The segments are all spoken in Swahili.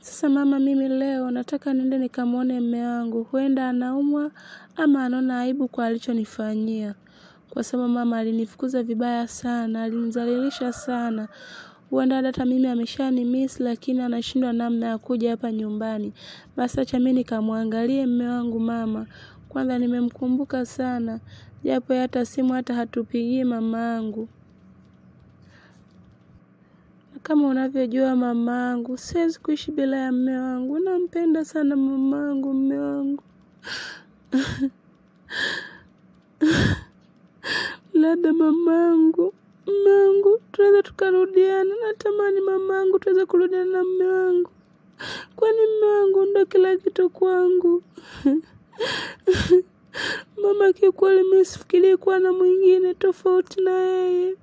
Sasa mama, mimi leo nataka niende nikamwone mme wangu, huenda anaumwa ama anaona aibu kwa alichonifanyia, kwa sababu mama alinifukuza vibaya sana, alinizalilisha sana. Huenda hata mimi ameshanimiss, lakini anashindwa namna ya kuja hapa nyumbani. Basi acha mimi nikamwangalie mme wangu mama, kwanza nimemkumbuka sana, japo hata simu hata hatupigii mamangu. Kama unavyojua mamangu, siwezi kuishi bila ya mme wangu. Nampenda sana mamangu, mme wangu. Labda mamangu, mme wangu, tunaweza tukarudiana. Natamani mamangu, tuweze kurudiana na mme wangu, kwani mme wangu ndo kila kitu kwangu. Mama, kiukweli mimi sifikirii kuwa na mwingine tofauti na yeye.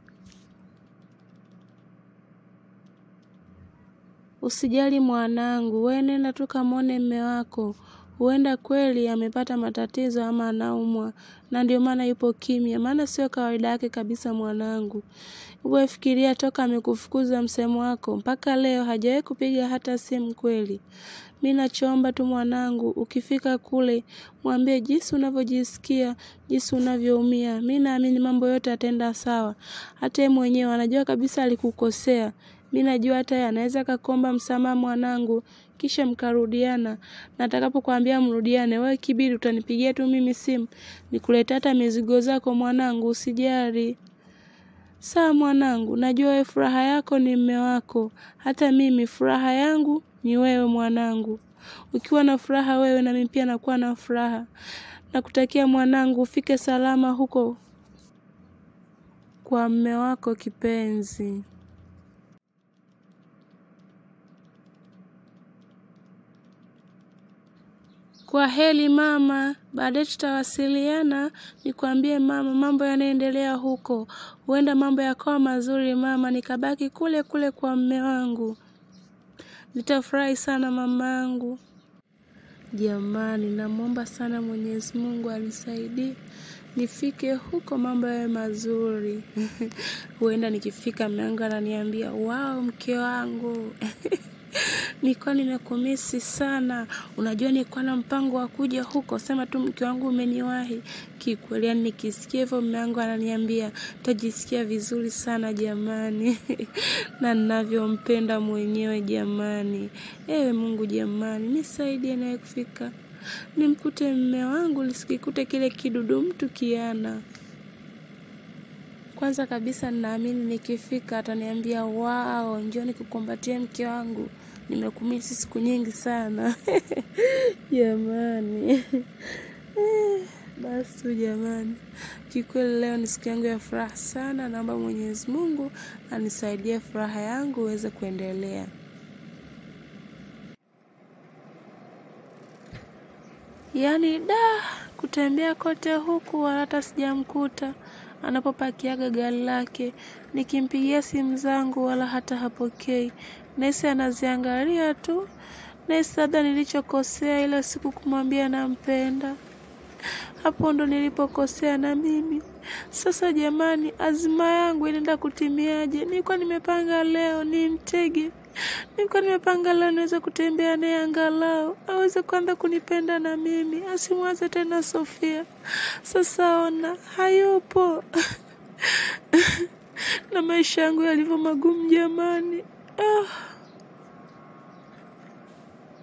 Usijali mwanangu, we nenda tu kamwone mme wako. Huenda kweli amepata matatizo ama anaumwa, na ndio maana yupo kimya, maana sio kawaida yake kabisa mwanangu. Wewe fikiria, toka amekufukuza msemo wako mpaka leo hajawahi kupiga hata simu kweli. Mi nachoomba tu mwanangu, ukifika kule mwambie jinsi unavyojisikia, jinsi unavyoumia. Mi naamini mambo yote ataenda sawa. Hata yeye mwenyewe anajua kabisa alikukosea. Mi najua hata yeye anaweza akakuomba msamaha mwanangu, kisha mkarudiana. Na atakapokuambia mrudiane, wewe kibidi utanipigia tu mimi simu, nikulete hata mizigo zako mwanangu, usijali. Sawa mwanangu, najua wewe furaha yako ni mme wako. Hata mimi furaha yangu ni wewe mwanangu. Ukiwa na furaha wewe na mimi pia nakuwa na furaha. Nakutakia mwanangu ufike salama huko kwa mme wako kipenzi. Kwa heli mama, baadaye tutawasiliana, nikwambie mama mambo yanaendelea huko. Huenda mambo yakawa mazuri mama, nikabaki kule kule kwa mme wangu. Nitafurahi sana mamangu. Jamani, namwomba sana Mwenyezi Mungu anisaidie nifike huko, mambo yawe mazuri. Huenda nikifika mme wangu ananiambia, wao, mke wangu nilikuwa nimekumisi sana. Unajua nilikuwa na mpango wa kuja huko, sema tu mke wangu umeniwahi. Kikweli yani nikisikia hivyo mume wangu ananiambia, tajisikia vizuri sana jamani. na ninavyompenda mwenyewe jamani. Ewe Mungu jamani, nisaidie naye kufika. Nimkute mume wangu, nisikikute kile kidudu mtu kiana. Kwanza kabisa ninaamini nikifika ataniambia, wao, njoo nikukumbatie mke wangu nimekumisi siku nyingi sana jamani. Basi tu jamani, kikweli leo ni siku yangu ya furaha sana. Naomba Mwenyezi Mungu anisaidie furaha yangu iweze kuendelea. Yaani da kutembea kote huku wala hata sijamkuta anapopakiaga gari lake. Nikimpigia simu zangu wala hata hapokei. Nesi anaziangalia tu. Nesi labda nilichokosea ila siku kumwambia nampenda. Hapo ndo nilipokosea na mimi. Sasa jamani, azima yangu inaenda kutimiaje? Nilikuwa nimepanga leo nimtege. Nilikuwa nimepanga leo niweze kutembea naye angalau aweze kuanza kunipenda na mimi, asimwaze tena Sofia. Sasa ona, hayupo na maisha yangu yalivyo magumu jamani. Ah.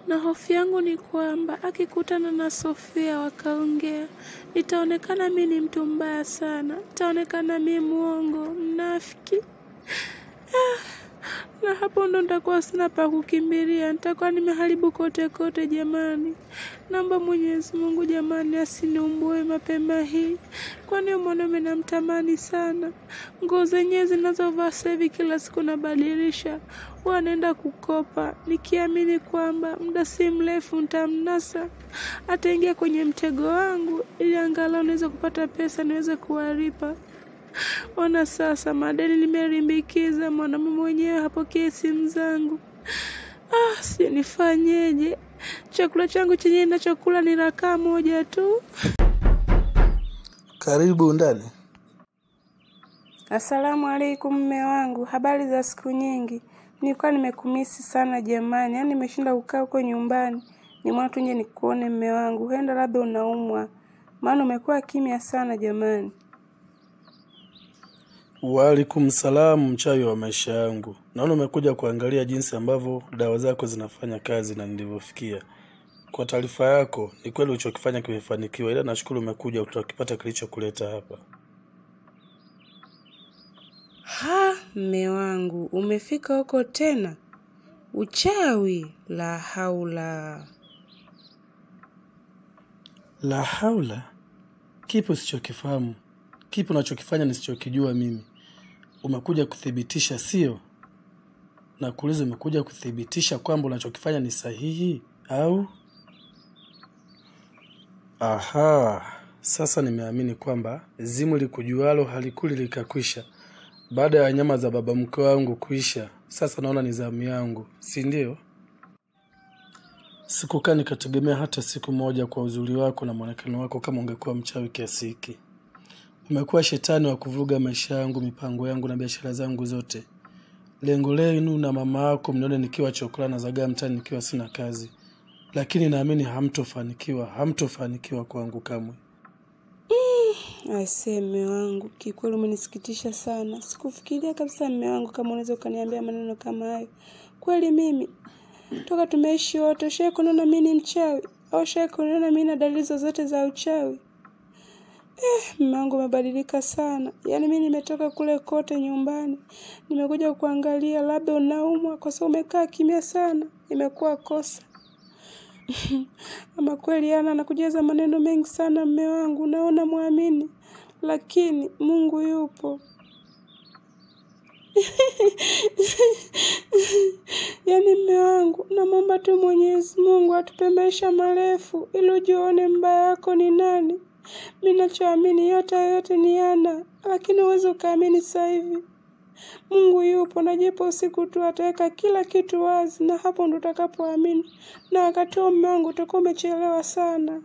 Na hofu yangu ni kwamba akikutana na Sofia wakaongea, nitaonekana mi ni mtu mbaya sana, nitaonekana mi mwongo, mnafiki. Hapo ndo nitakuwa sina pa kukimbilia, nitakuwa nimeharibu kote kote jamani. Naomba Mwenyezi Mungu jamani asiniumbue mapema hii, kwani mwanaume namtamani sana. Nguo zenyewe zinazovaa sasa hivi kila siku nabadilisha, huwa naenda kukopa nikiamini kwamba muda si mrefu nitamnasa, ataingia kwenye mtego wangu, ili angalau niweze kupata pesa niweze kuwalipa. Ona sasa, madeni nimerimbikiza, mwanamume mwenyewe hapokee simu zangu. Ah, si nifanyeje? Chakula changu chenyewe ninachokula ni rakaa moja tu. Karibu ndani. Asalamu alaikum, mme wangu, habari za siku nyingi? Nilikuwa nimekumisi sana jamani, yaani nimeshinda kukaa huko nyumbani. Nimeona tu nje nikuone mme wangu, huenda labda unaumwa, maana umekuwa kimya sana jamani. Waalaikum salam, mchawi wa maisha yangu. Naona umekuja kuangalia jinsi ambavyo dawa zako zinafanya kazi na nilivyofikia. Kwa taarifa yako, ni kweli ulichokifanya kimefanikiwa, ila nashukuru umekuja, utakipata kilichokuleta hapa. Ha, mme wangu, umefika huko tena? Uchawi? La haula. La haula, kipi usichokifahamu? Kipi unachokifanya nisichokijua mimi? Umekuja kuthibitisha, sio? Na kuuliza, umekuja kuthibitisha kwamba unachokifanya ni sahihi au? Aha, sasa nimeamini kwamba zimu likujualo halikuli likakwisha. Baada ya nyama za baba mke wangu kuisha, sasa naona ni zamu yangu, si ndio? Sikukaa nikategemea hata siku moja kwa uzuri wako na mwonekano wako kama ungekuwa mchawi kiasi hiki. Umekuwa shetani wa kuvuruga maisha yangu, mipango yangu na biashara zangu zote. Lengo lenu na mama yako mnione nikiwa chokora na zagaa mtaani nikiwa sina kazi, lakini naamini hamtofanikiwa, hamtofanikiwa kwangu kamwe. Aisee, mme wangu, kikweli umenisikitisha sana. Sikufikiria kabisa mme wangu kama unaweza ukaniambia maneno kama hayo. Kweli mimi toka tumeishi wote, ushawahi kuniona mimi ni mchawi au ushawahi kuniona mimi na dalili zozote za uchawi? Eh, wangu umebadilika sana. Yaani mimi nimetoka kule kote nyumbani, nimekuja kuangalia, labda unaumwa kwa sababu umekaa kimya sana. Imekuwa kosa. Ama kweli ana anakujaza maneno mengi sana mme wangu, naona mwamini, lakini Mungu yupo. Yaani mme wangu, namwomba tu Mwenyezi Mungu atupe maisha marefu ili ujione mbaya yako ni nani. Mi nachoamini yote yote ni ana, lakini huwezi ukaamini sasa hivi. Mungu yupo na jepo usiku tu ataweka kila kitu wazi, na hapo ndo utakapoamini. Na wakati huo mume wangu utakuwa umechelewa sana.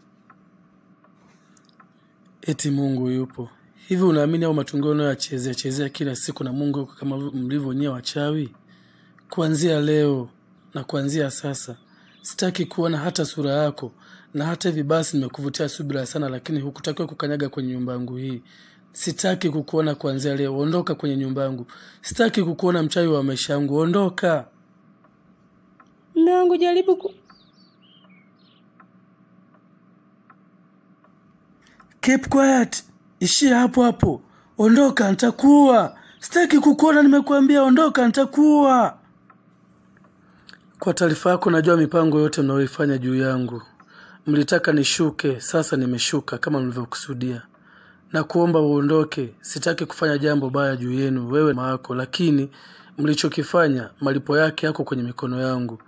Eti Mungu yupo hivi? Unaamini au matungio unayoyachezea chezea kila siku na Mungu yuko kama mlivyo nyewe wachawi? Kuanzia leo na kuanzia sasa sitaki kuona hata sura yako, na hata hivi basi nimekuvutia subira sana, lakini hukutakiwa kukanyaga kwenye nyumba yangu hii. Sitaki kukuona kuanzia leo, ondoka kwenye nyumba yangu. Sitaki kukuona mchawi wa maisha yangu, ondoka. mmewangu jaribu ku... Keep quiet, ishia hapo hapo, ondoka, ntakuwa Sitaki kukuona, nimekuambia ondoka, nitakuua. Kwa taarifa yako, najua mipango yote mnayoifanya juu yangu. Mlitaka nishuke, sasa nimeshuka kama mlivyokusudia na kuomba uondoke. Sitaki kufanya jambo baya juu yenu wewe mawako. lakini mlichokifanya malipo yake yako kwenye mikono yangu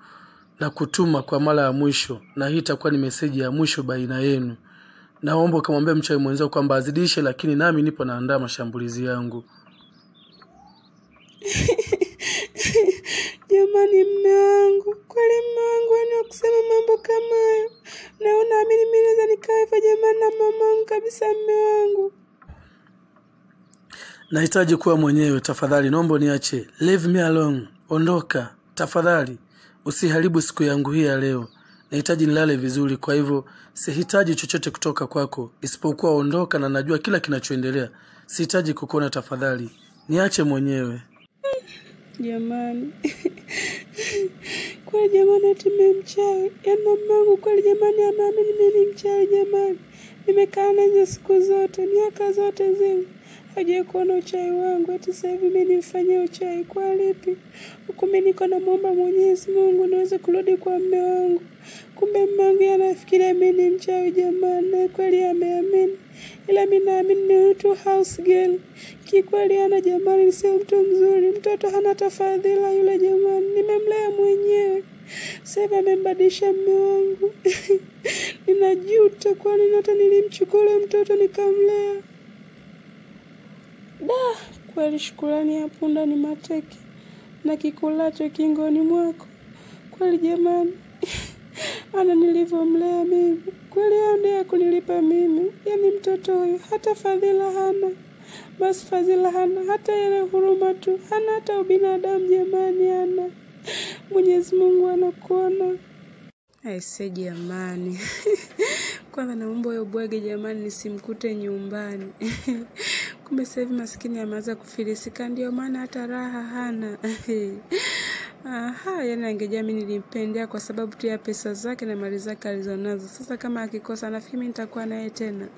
na kutuma kwa mara ya mwisho, na hii itakuwa ni meseji ya mwisho baina yenu. Naomba ukamwambia mchawi mwenzao kwamba azidishe, lakini nami nipo naandaa mashambulizi yangu. Jamani, mme wangu, kweli mme wangu, yani wakusema mambo kama hayo, na unaamini mimi naweza nikawa jamani, na mama wangu kabisa, mme wangu. Nahitaji kuwa mwenyewe, tafadhali naomba niache. Leave me alone, ondoka tafadhali, usiharibu siku yangu hii ya leo. Nahitaji nilale vizuri, kwa hivyo sihitaji chochote kutoka kwako isipokuwa ondoka, na najua kila kinachoendelea. Sihitaji kukuona, tafadhali niache mwenyewe. Jamani, kweli jamani, ati mimi mchawi? Yaani mama yangu kweli jamani, ameamini mimi ni mchawi jamani. Nimekaa na siku zote, miaka zote zile, hajawahi kuona uchai wangu, eti sasa hivi mimi nimfanyie uchai kwa lipi? Huku mimi niko namwomba Mwenyezi Mungu niweze kurudi kwa mme wangu, kumbe mme wangu anafikiria mimi ni mchawi jamani, kweli ameamini, ila mimi naamini ni huyu house girl. Kikweli ana jamani, sio mtu mzuri, mtoto hana tafadhila yule jamani, nimemlea mwenyewe. Sasa amembadilisha mme wangu ninajuta, kwani hata nilimchukua mtoto nikamlea. Da, kweli shukurani ya punda ni mateke na kikulacho kingoni mwako. Kweli jamani, ana nilivyomlea mimi kweli, hao ndiye kunilipa mimi. Yani mtoto huyu hata fadhila hana, Basi Fadhila hana hata ile huruma tu, hana hata ubinadamu jamani, ana Mwenyezi Mungu anakuona. Aise jamani, kwanza naomba huyo bwege jamani nisimkute nyumbani. Kumbe sasa hivi maskini ameanza kufilisika, ndio maana hata raha hana. Aha, yani angejua mimi nilimpendea kwa sababu tu ya pesa zake na mali zake alizonazo. Sasa kama akikosa, nafikiri mimi nitakuwa naye tena.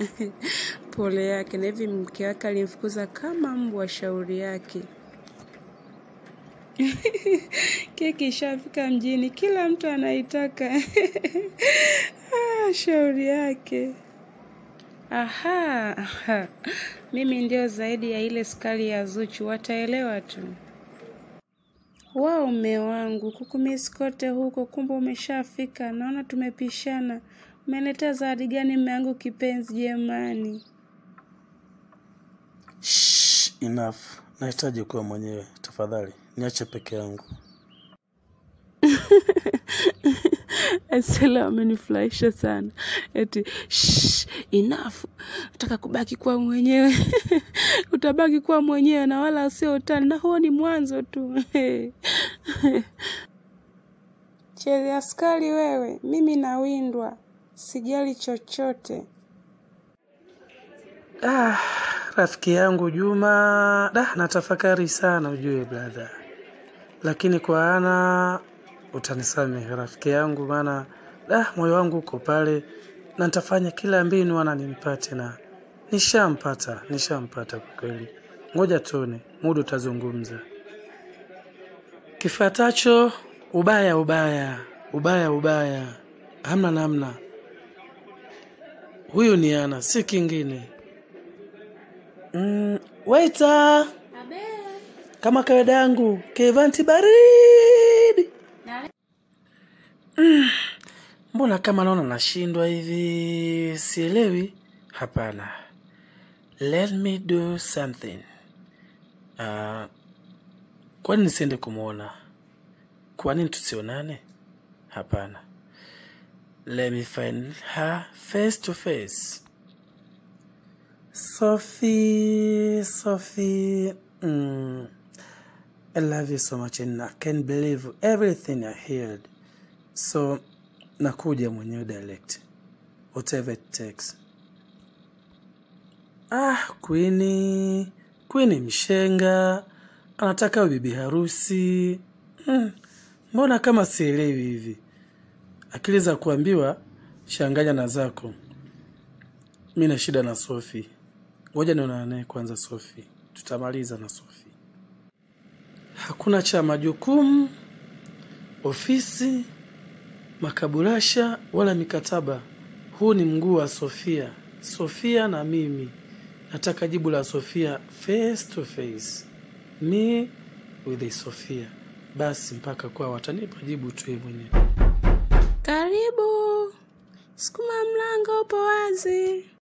Pole yake, na hivi mke wake alimfukuza kama mbwa, shauri yake. Keki ishafika mjini, kila mtu anaitaka. Ah, shauri yake. Aha, aha, mimi ndio zaidi ya ile sukari ya Zuchu, wataelewa tu. Wao mme wangu, kukumisi kote huko, kumbe umeshafika. Naona tumepishana. Umeniletea zawadi gani mme wangu kipenzi jamani? Shh, enough. Nahitaji kuwa mwenyewe. Tafadhali niache peke yangu. Asela amenifurahisha sana. Eti shh, enough. Nataka kubaki kuwa mwenyewe. Utabaki kuwa mwenyewe na wala sio utani, na huo ni mwanzo tu. cheze askari wewe, mimi nawindwa, sijali chochote. Ah, rafiki yangu Juma, da, natafakari sana ujue brother, lakini kwa ana utanisamehe rafiki yangu, maana ah, moyo wangu uko pale na nitafanya kila mbinu ana nimpate, na nishampata, nishampata kwa kweli. Ngoja tuone, muda utazungumza. Kifuatacho ubaya, ubaya, ubaya, ubaya, hamna namna. Huyu ni ana, si kingine. Mm, waita kama kawaida yangu kevanti baridi. Mm, mbona kama naona nashindwa hivi, sielewi. Hapana, let me do something. Uh, kwani nisiende kumwona? Kwa nini tusionane? Hapana, let me find her face to face. Sophie, Sophie, mm, I love you so much and I can't believe everything I heard. So nakuja mwenyewe direct, whatever it takes. Ah, kwini kwini mshenga anataka bibi harusi. Hmm, mbona kama sielewi hivi? Akili za kuambiwa changanya na zako. Mi na shida na Sofi. Ngoja nionane naye kwanza Sofi, tutamaliza na Sofi. Hakuna cha majukumu, ofisi, makaburasha wala mikataba. Huu ni mguu wa Sofia. Sofia na mimi, nataka jibu la Sofia face to face, me with Sofia. Basi mpaka kwa watanipa jibu tu yeye mwenyewe. Karibu, sukuma mlango upo wazi.